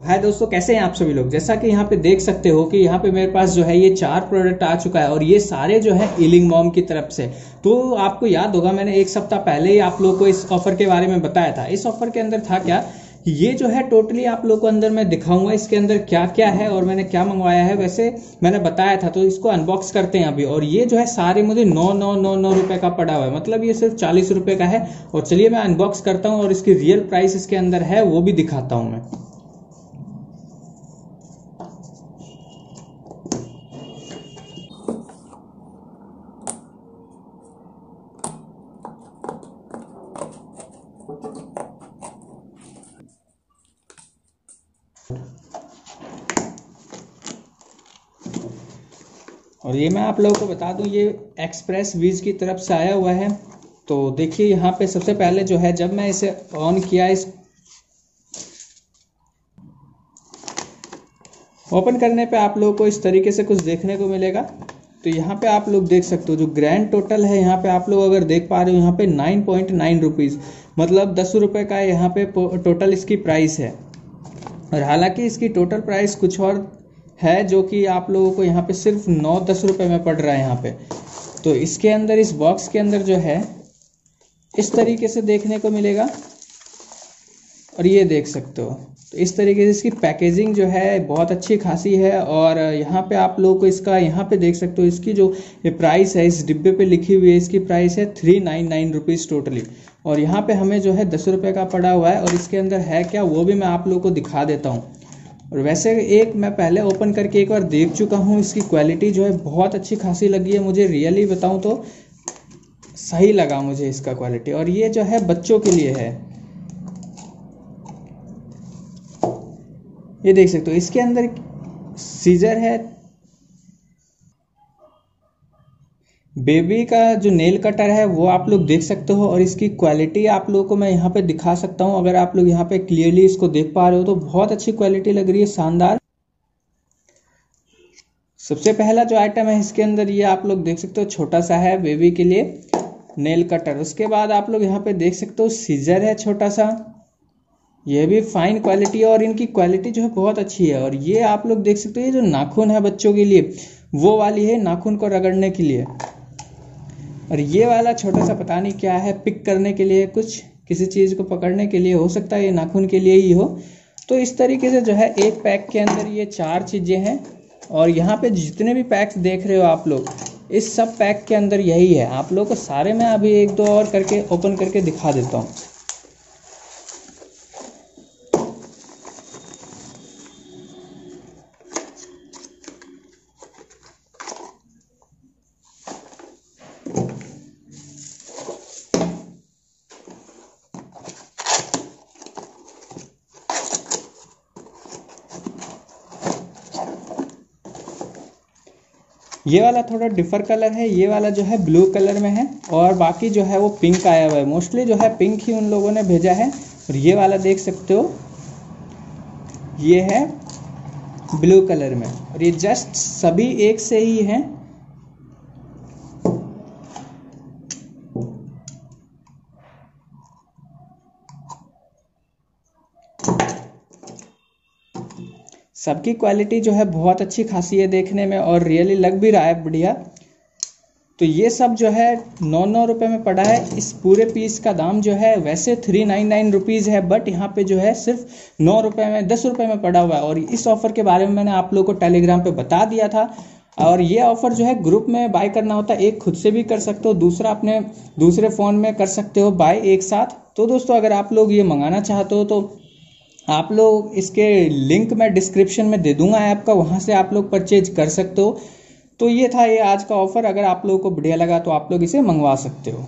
हाय दोस्तों, कैसे हैं आप सभी लोग? जैसा कि यहाँ पे देख सकते हो कि यहाँ पे मेरे पास जो है ये चार प्रोडक्ट आ चुका है और ये सारे जो है इलिंग मॉम की तरफ़ से। तो आपको याद होगा, मैंने एक सप्ताह पहले ही आप लोग को इस ऑफ़र के बारे में बताया था। इस ऑफ़र के अंदर था क्या? ये जो है टोटली आप लोग को अंदर मैं दिखाऊँगा इसके अंदर क्या क्या है और मैंने क्या मंगवाया है। वैसे मैंने बताया था तो इसको अनबॉक्स करते हैं अभी। और ये जो है सारे मुझे नौ नौ नौ नौ रुपए का पड़ा हुआ है। मतलब ये सिर्फ़ चालीस रुपए का है। और चलिए मैं अनबॉक्स करता हूँ और इसकी रियल प्राइस इसके अंदर है, वो भी दिखाता हूँ मैं। और ये मैं आप लोगों को बता दूँ, ये एक्सप्रेस वीज की तरफ़ से आया हुआ है। तो देखिए, यहाँ पे सबसे पहले जो है, जब मैं इसे ऑन किया, इस ओपन करने पे आप लोगों को इस तरीके से कुछ देखने को मिलेगा। तो यहाँ पे आप लोग देख सकते हो, जो ग्रैंड टोटल है, यहाँ पे आप लोग अगर देख पा रहे हो, यहाँ पे नाइन पॉइंट नाइन रुपीज़ मतलब दस रुपये का यहाँ पे टोटल इसकी प्राइस है। और हालाँकि इसकी टोटल प्राइस कुछ और है जो कि आप लोगों को यहाँ पे सिर्फ़ नौ दस रुपये में पड़ रहा है यहाँ पे। तो इसके अंदर, इस बॉक्स के अंदर जो है, इस तरीके से देखने को मिलेगा। और ये देख सकते हो। तो इस तरीके से इसकी पैकेजिंग जो है, बहुत अच्छी खासी है और यहाँ पे आप लोगों को इसका, यहाँ पे देख सकते हो, इसकी जो ये प्राइस है, इस डिब्बे पे लिखी हुई है, इसकी प्राइस है three nine nine rupees totally और यहाँ पे हमें जो है दस रुपये का पड़ा हुआ है और इसके अंदर है क्या, वो भी मैं आप लोगों को दिखा देता हूँ। और वैसे एक मैं पहले ओपन करके एक बार देख चुका हूँ, इसकी क्वालिटी जो है बहुत अच्छी खासी लगी है मुझे रियली बताऊँ तो सही लगा मुझे इसका क्वालिटी और ये जो है बच्चों के लिए है। ये देख सकते हो, इसके अंदर सीजर है बेबी का जो नेल कटर है, वो आप लोग देख सकते हो और इसकी क्वालिटी आप लोगों को मैं यहाँ पे दिखा सकता हूँ। अगर आप लोग यहाँ पे क्लियरली इसको देख पा रहे हो तो बहुत अच्छी क्वालिटी लग रही है, शानदार। सबसे पहला जो आइटम है, इसके अंदर ये आप लोग देख सकते हो, छोटा सा है बेबी के लिए नेल कटर उसके बाद आप लोग यहाँ पे देख सकते हो सीजर है छोटा सा। ये भी फाइन क्वालिटी है और इनकी क्वालिटी जो है, बहुत अच्छी है। और ये आप लोग देख सकते हो, ये जो नाखून है बच्चों के लिए, वो वाली है नाखून को रगड़ने के लिए। और ये वाला छोटा सा पता नहीं क्या है पिक करने के लिए कुछ, किसी चीज़ को पकड़ने के लिए हो सकता है, ये नाखून के लिए ही हो। तो इस तरीके से जो है, एक पैक के अंदर ये चार चीज़ें हैं और यहाँ पे जितने भी पैक्स देख रहे हो आप लोग, इस सब पैक के अंदर यही है। आप लोग को सारे मैं अभी एक दो और करके ओपन करके दिखा देता हूँ। ये वाला थोड़ा डिफर कलर है, ये वाला जो है ब्लू कलर में है और बाकी जो है वो पिंक आया हुआ है। मोस्टली जो है पिंक ही उन लोगों ने भेजा है। और ये वाला देख सकते हो, ये है ब्लू कलर में। और ये जस्ट सभी एक से ही हैं। सबकी क्वालिटी जो है बहुत अच्छी खासी है देखने में और रियली लग भी रहा है बढ़िया। तो ये सब जो है नौ नौ रुपये में पड़ा है। इस पूरे पीस का दाम जो है वैसे थ्री नाइन नाइन रुपीज़ है, बट यहाँ पे जो है सिर्फ़ नौ रुपये में, दस रुपये में पड़ा हुआ है। और इस ऑफ़र के बारे में मैंने आप लोग को टेलीग्राम पे बता दिया था। और ये ऑफ़र जो है ग्रुप में बाय करना होता है, एक खुद से भी कर सकते हो, दूसरा अपने, दूसरे फ़ोन में कर सकते हो बाय एक साथ। तो दोस्तों, अगर आप लोग ये मंगाना चाहते हो तो आप लोग इसके लिंक मैं डिस्क्रिप्शन में दे दूँगा ऐप का, वहाँ से आप लोग परचेज कर सकते हो। तो ये था ये आज का ऑफ़र अगर आप लोगों को बढ़िया लगा तो आप लोग इसे मंगवा सकते हो।